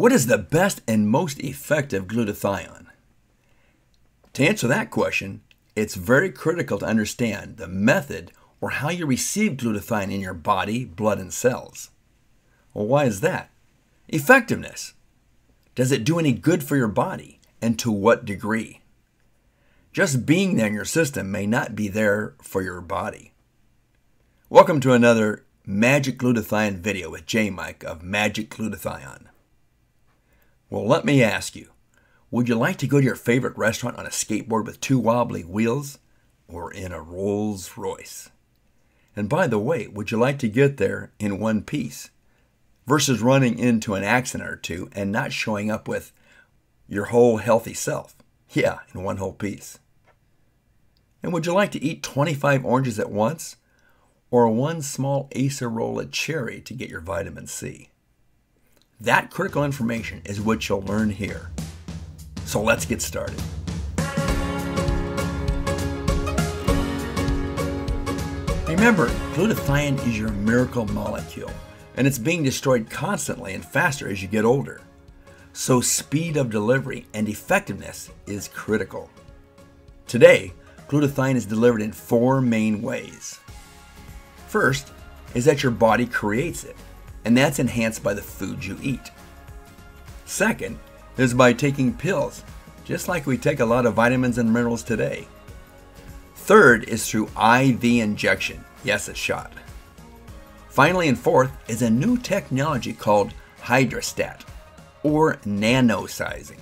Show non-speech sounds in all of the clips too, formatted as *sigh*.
What is the best and most effective glutathione? To answer that question, it's very critical to understand the method or how you receive glutathione in your body, blood, and cells. Well, why is that? Effectiveness. Does it do any good for your body, and to what degree? Just being there in your system may not be there for your body. Welcome to another Magic Glutathione video with J Mike of Magic Glutathione. Well, let me ask you would you like to go to your favorite restaurant on a skateboard with two wobbly wheels or in a Rolls Royce? And by the way, would you like to get there in one piece versus running into an accident or two and not showing up with your whole healthy self? Yeah, in one whole piece. And would you like to eat 25 oranges at once or one small acerola cherry to get your vitamin C? That critical information is what you'll learn here. So let's get started. Remember, glutathione is your miracle molecule, and it's being destroyed constantly and faster as you get older. So, speed of delivery and effectiveness is critical. Today, glutathione is delivered in four main ways. First is that your body creates it, and that's enhanced by the food you eat. Second is by taking pills, just like we take a lot of vitamins and minerals today. Third is through IV injection, yes, a shot. Finally, and fourth is a new technology called hydrostat, or nanosizing.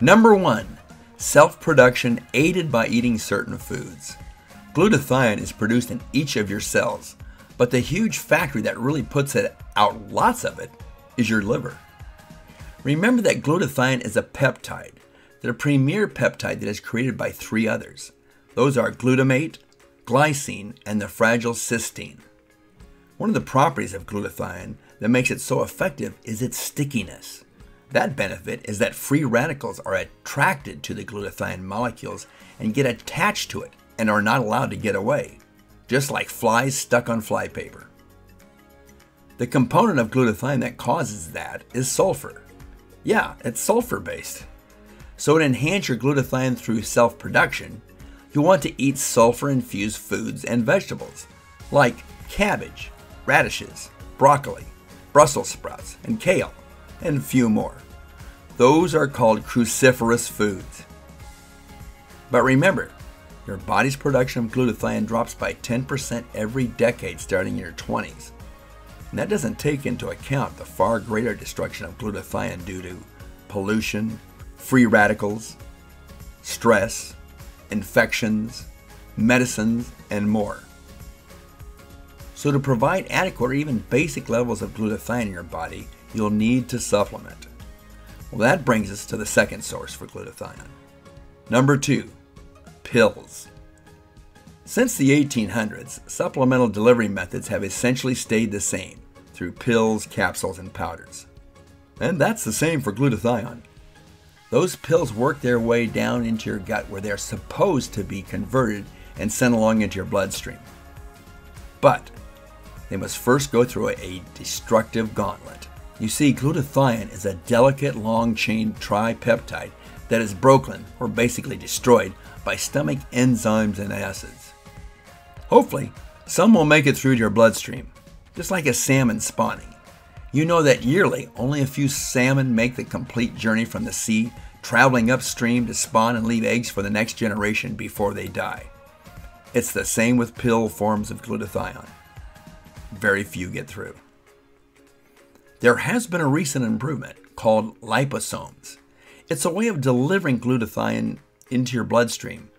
Number one, self production aided by eating certain foods. Glutathione is produced in each of your cells, but the huge factory that really puts it out lots of it is your liver. Remember that glutathione is a peptide, the premier peptide that is created by three others. Those are glutamate, glycine, and the fragile cysteine. One of the properties of glutathione that makes it so effective is its stickiness. That benefit is that free radicals are attracted to the glutathione molecules and get attached to it and are not allowed to get away, just like flies stuck on flypaper. The component of glutathione that causes that is sulfur. Yeah, it's sulfur based. So, to enhance your glutathione through self production, you'll want to eat sulfur infused foods and vegetables like cabbage, radishes, broccoli, Brussels sprouts, and kale, and a few more. Those are called cruciferous foods. But remember, your body's production of glutathione drops by 10% every decade starting in your 20s. And that doesn't take into account the far greater destruction of glutathione due to pollution, free radicals, stress, infections, medicines, and more. So, to provide adequate or even basic levels of glutathione in your body, you'll need to supplement. Well, that brings us to the second source for glutathione. Number two, pills. Since the 1800s, supplemental delivery methods have essentially stayed the same through pills, capsules, and powders. And that's the same for glutathione. Those pills work their way down into your gut where they're supposed to be converted and sent along into your bloodstream. But they must first go through a destructive gauntlet. You see, glutathione is a delicate long chain tripeptide that is broken or basically destroyed by stomach enzymes and acids. Hopefully, some will make it through to your bloodstream, just like a salmon spawning. You know that yearly, only a few salmon make the complete journey from the sea, traveling upstream to spawn and leave eggs for the next generation before they die. It's the same with pill forms of glutathione. Very few get through. There has been a recent improvement called liposomes. It's a way of delivering glutathione into your bloodstream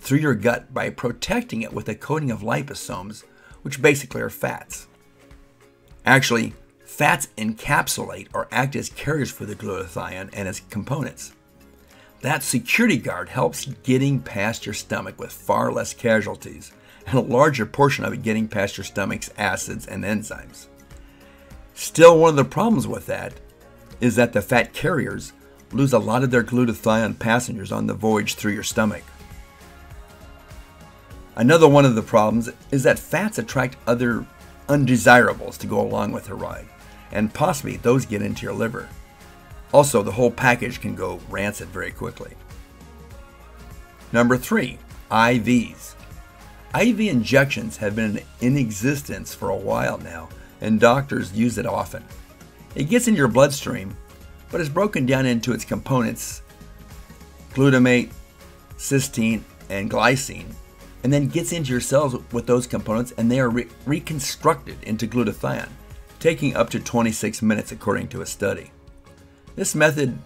through your gut by protecting it with a coating of liposomes, which basically are fats. Actually, fats encapsulate or act as carriers for the glutathione and its components. That security guard helps getting past your stomach with far less casualties and a larger portion of it getting past your stomach's acids and enzymes. Still, one of the problems with that is that the fat carriers lose a lot of their glutathione passengers on the voyage through your stomach. Another one of the problems is that fats attract other undesirables to go along with the ride. and possibly those get into your liver. Also, the whole package can go rancid very quickly. Number three, IVs. IV injections have been in existence for a while now, and doctors use it often. It gets into your bloodstream, but is broken down into its components glutamate, cysteine, and glycine, and then gets into your cells with those components and they are re- reconstructed into glutathione, taking up to 26 minutes according to a study. This method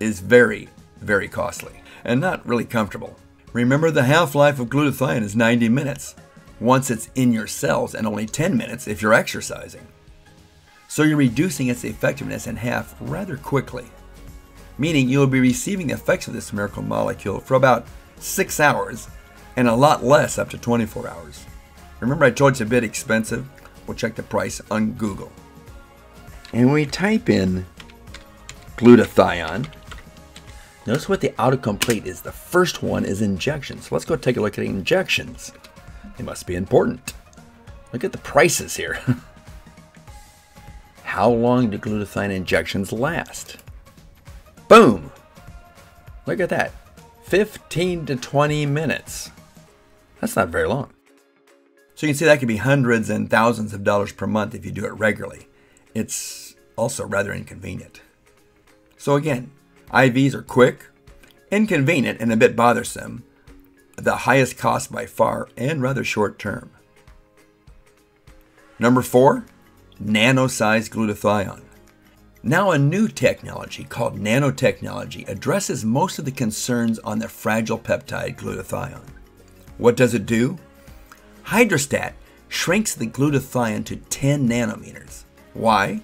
is very, very costly and not really comfortable. Remember, the half life of glutathione is 90 minutes once it's in your cells and only 10 minutes if you're exercising. So you're reducing its effectiveness in half rather quickly, meaning you'll be receiving the effects of this miracle molecule for about 6 hours and a lot less up to 24 hours. Remember, I told you it's a bit expensive? We'll check the price on Google. And we type in glutathione. Notice what the autocomplete is. The first one is injections. So let's go take a look at injections. They must be important. Look at the prices here. *laughs* How long do glutathione injections last? Boom! Look at that. 15 to 20 minutes. That's not very long. So you can see that could be hundreds and thousands of dollars per month if you do it regularly. It's also rather inconvenient. So again, IVs are quick, inconvenient, and a bit bothersome, the highest cost by far, and rather short term. Number four, nano-sized glutathione. Now, a new technology called nanotechnology addresses most of the concerns on the fragile peptide glutathione. What does it do? Hydrostat shrinks the glutathione to 10 nanometers. Why?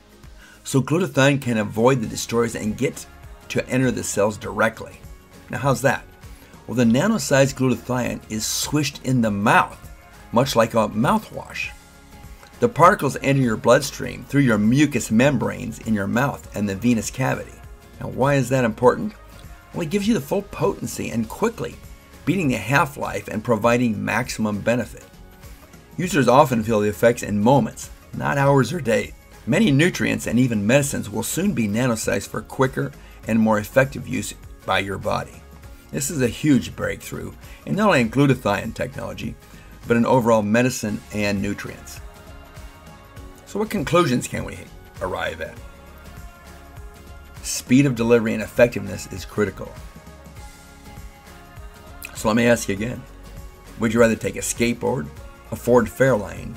So glutathione can avoid the destroyers and get to enter the cells directly. Now, how's that? Well, the nano-sized glutathione is swished in the mouth, much like a mouthwash. The particles enter your bloodstream through your mucous membranes in your mouth and the venous cavity. Now, why is that important? Well, it gives you the full potency and quickly, beating the half life and providing maximum benefit. Users often feel the effects in moments, not hours or days. Many nutrients and even medicines will soon be nanosized for quicker and more effective use by your body. This is a huge breakthrough in not only in glutathione technology, but in overall medicine and nutrients. So, what conclusions can we arrive at? Speed of delivery and effectiveness is critical. So, let me ask you again Would you rather take a skateboard, a Ford Fairlane,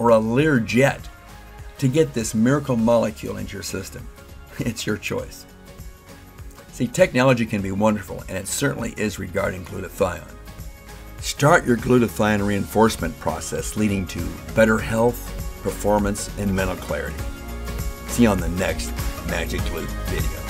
or a Learjet to get this miracle molecule into your system? *laughs* It's your choice. See, technology can be wonderful, and it certainly is regarding glutathione. Start your glutathione reinforcement process, leading to better health, performance, and mental clarity. See you on the next Magic Glute video.